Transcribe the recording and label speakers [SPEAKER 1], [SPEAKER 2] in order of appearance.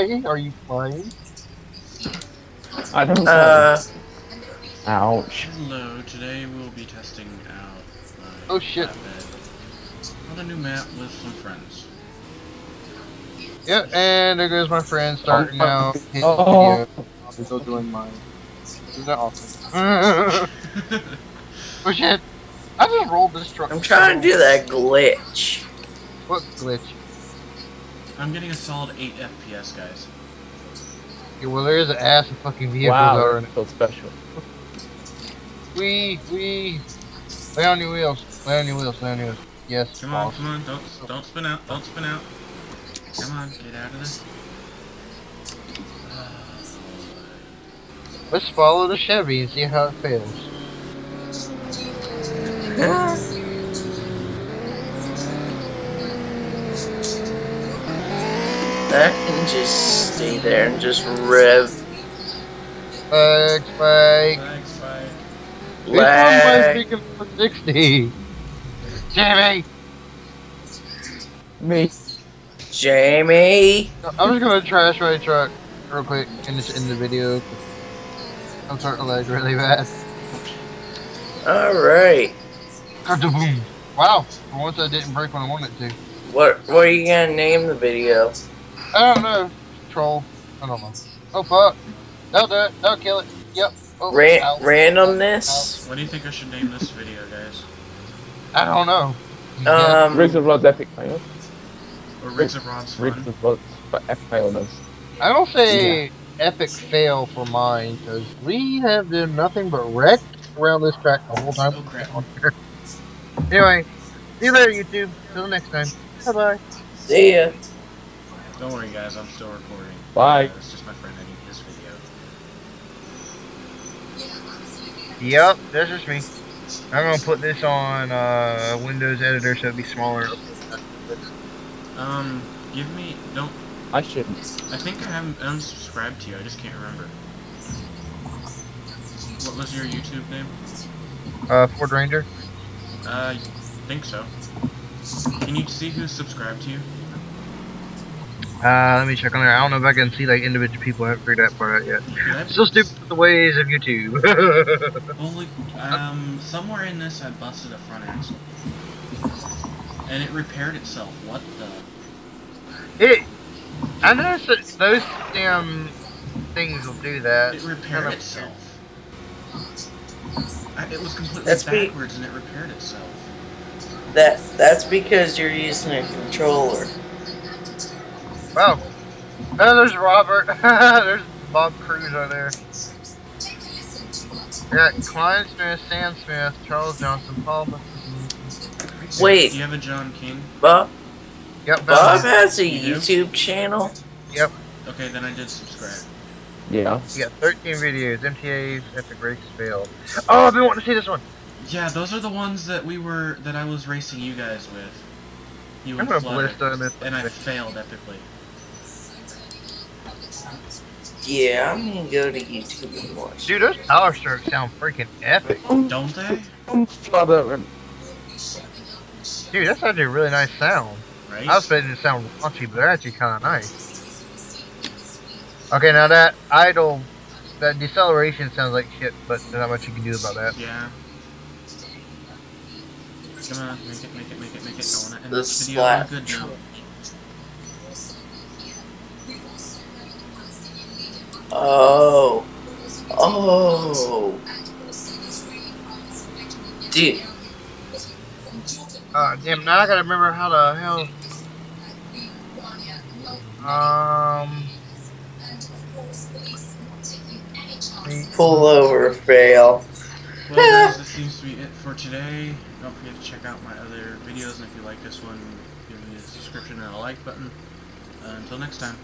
[SPEAKER 1] Are you flying?
[SPEAKER 2] I don't know.
[SPEAKER 3] Uh,
[SPEAKER 2] Ouch.
[SPEAKER 4] Hello, today we'll be testing out my
[SPEAKER 1] Oh, shit.
[SPEAKER 4] flatbed on a new map with some friends.
[SPEAKER 1] Yep, and there goes my friend starting now his
[SPEAKER 2] Oh.
[SPEAKER 1] video. I'll be go doing mine. Isn't that awesome? oh shit! I just rolled this truck.
[SPEAKER 3] I'm trying to do that glitch.
[SPEAKER 1] What glitch?
[SPEAKER 4] I'm getting a solid 8 FPS, guys.
[SPEAKER 1] Yeah, well, there is an ass of fucking vehicles
[SPEAKER 2] Wow,
[SPEAKER 1] out in
[SPEAKER 2] that's
[SPEAKER 1] it.
[SPEAKER 2] so special.
[SPEAKER 1] Wee, wee. Lay on your wheels. Lay on your wheels. Lay on your wheels. Yes,
[SPEAKER 4] Come on,
[SPEAKER 1] boss.
[SPEAKER 4] come on, don't don't spin out, don't spin out. Come on, get out of this.
[SPEAKER 1] Let's follow the Chevy and see how it fails.
[SPEAKER 3] That can just stay there and just rev.
[SPEAKER 1] Flag, flag.
[SPEAKER 4] Flag spike.
[SPEAKER 1] It's on my
[SPEAKER 3] Lag.
[SPEAKER 1] speaking for 60. Jimmy!
[SPEAKER 2] Me.
[SPEAKER 3] Jamie.
[SPEAKER 1] I'm just gonna trash my truck real quick and just end the video. I'm starting to lag really bad.
[SPEAKER 3] Alright.
[SPEAKER 1] Wow, for once I didn't break when I wanted to.
[SPEAKER 3] What what are you gonna name the video?
[SPEAKER 1] I don't know. Troll. I don't know. Oh fuck. Don't do it. Don't kill it. Yep. Oh,
[SPEAKER 3] Ran-
[SPEAKER 1] ow.
[SPEAKER 3] randomness?
[SPEAKER 4] What do you think I should name this video, guys?
[SPEAKER 1] I don't know.
[SPEAKER 3] Um
[SPEAKER 2] Rigs of Rods Epic Fail.
[SPEAKER 4] Or Rigs of Rod's
[SPEAKER 2] Rigs
[SPEAKER 4] Fun?
[SPEAKER 2] of Rods for Epic Failness.
[SPEAKER 1] I don't say epic fail for mine because we have done nothing but wreck around this track the whole time.
[SPEAKER 4] Oh crap.
[SPEAKER 1] Anyway, see you later, YouTube. Till next time. Bye bye.
[SPEAKER 3] see ya.
[SPEAKER 4] Don't worry, guys, I'm still recording.
[SPEAKER 2] Bye.
[SPEAKER 4] Uh, it's just my friend editing this video.
[SPEAKER 1] Yep, that's just me. I'm gonna put this on uh, Windows Editor so it'll be smaller.
[SPEAKER 4] Um, give me. Don't.
[SPEAKER 2] I shouldn't.
[SPEAKER 4] I think I haven't unsubscribed to you. I just can't remember. What was your YouTube name?
[SPEAKER 1] Uh, Ford Ranger.
[SPEAKER 4] Uh, I think so. Can you see who's subscribed to you?
[SPEAKER 1] Uh, let me check on there. I don't know if I can see like individual people. I haven't figured that part out yet.
[SPEAKER 4] Did I-
[SPEAKER 1] Still stupid with the ways of YouTube.
[SPEAKER 4] Holy, um, somewhere in this I busted a front axle. And it repaired itself. What the?
[SPEAKER 1] it. I noticed that those damn things will do that.
[SPEAKER 4] It repaired
[SPEAKER 1] Kinda-
[SPEAKER 4] itself. I, it was completely
[SPEAKER 3] That's be-
[SPEAKER 4] backwards and it repaired itself.
[SPEAKER 3] That that's because you're using a controller.
[SPEAKER 1] Wow. Oh, there's Robert. there's Bob Cruz over there. Yeah, got Klein Smith, Sam Smith, Charles Johnson, Paul.
[SPEAKER 3] Wait,
[SPEAKER 4] Do you have a John King?
[SPEAKER 3] Bob
[SPEAKER 1] Yep,
[SPEAKER 3] Bob
[SPEAKER 1] Bob.
[SPEAKER 3] has a
[SPEAKER 4] You do?
[SPEAKER 3] YouTube channel. Yep.
[SPEAKER 4] Okay, then I did subscribe.
[SPEAKER 2] Yeah.
[SPEAKER 1] You got 13 videos. MTA's Epic Race failed. Oh, I've been wanting to see this one.
[SPEAKER 4] Yeah, those are the ones that we were that I was racing you guys with. You
[SPEAKER 1] I'm
[SPEAKER 4] and
[SPEAKER 1] gonna
[SPEAKER 4] Flutter,
[SPEAKER 1] blister this.
[SPEAKER 4] and I failed epically.
[SPEAKER 3] Yeah, I'm gonna go to YouTube and watch.
[SPEAKER 1] Dude, those power strokes sound freaking epic.
[SPEAKER 4] Don't they?
[SPEAKER 2] Don't flutter and
[SPEAKER 1] Dude, that's actually a really nice sound.
[SPEAKER 4] Right?
[SPEAKER 1] I was expecting it to sound raunchy, but they're actually kind of nice. Okay, now that idle, that deceleration sounds like shit, but there's not much you can do about that.
[SPEAKER 4] Yeah. Come on, make it, make it, make it, make it. I wanna end
[SPEAKER 3] The
[SPEAKER 4] this video on a good note.
[SPEAKER 3] Oh. Oh. Dude,
[SPEAKER 1] Uh, damn, now I gotta remember how the hell. Um.
[SPEAKER 3] pull over, fail.
[SPEAKER 4] Well, guys, this seems to be it for today. Don't forget to check out my other videos, and if you like this one, give me a subscription and a like button. Uh, until next time.